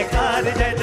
जयकार जय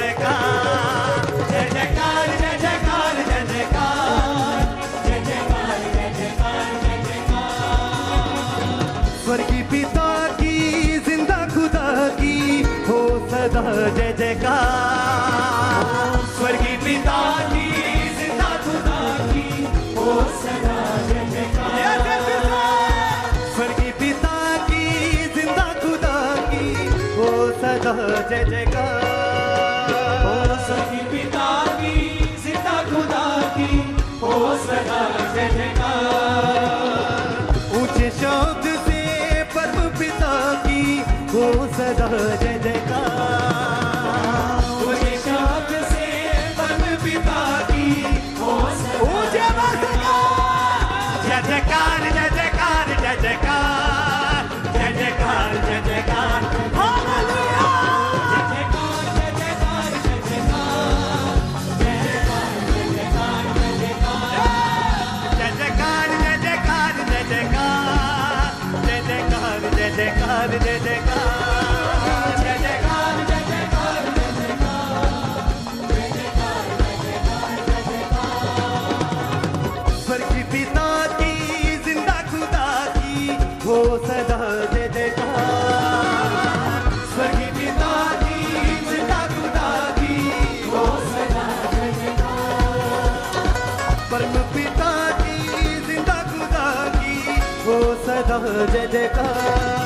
जय जयकार।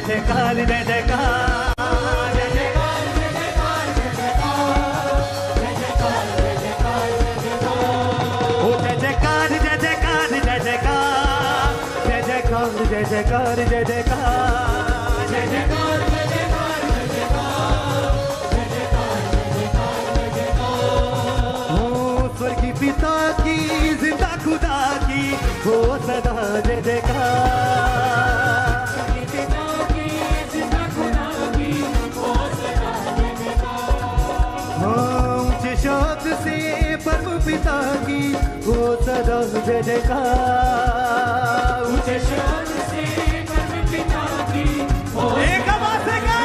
जय जयकार जय जयकार जय जयकार जय जयकार जय जयकार पिता की ज़िंदा खुदा की सदा जय जयकार से परम पिता की हो सदा जयकार ऊँचे एक आवाज़ से गा।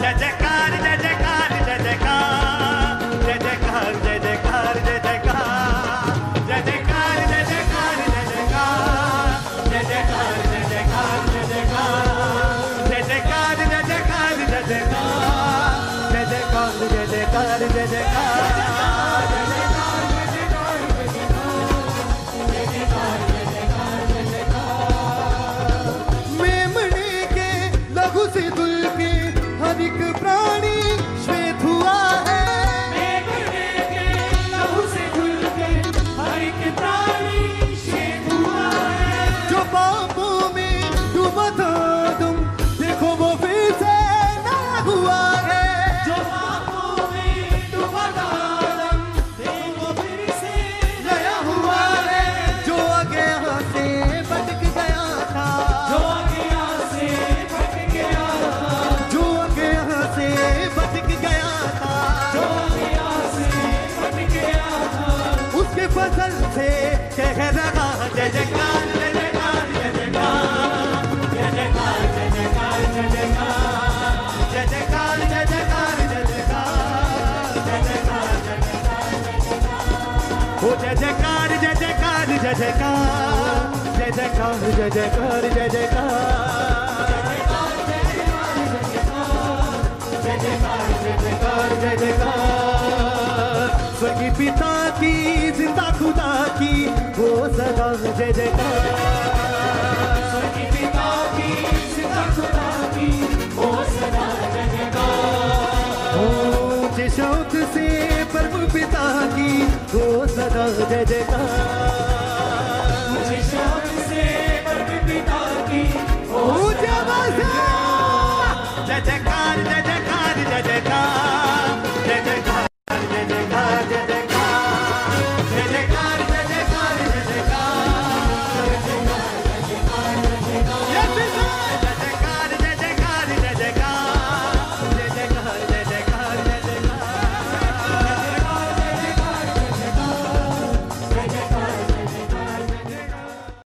जय जयकार जय जयकार जय जयकार जय जयकार जय जयकार जय जयकार जय जयकार जय जयकार जय जयकार जय जयकार जय जयकार जय जयकार जय जयकार जय जयकार जय जयकार जय जयकार जय जयकार जय जयकार जयकार जयकार जय जयकार जय जयकार जय जयकार जय जयकार जय जयकार जय जयकार स्वर्गीय पिता Dedekar dedekar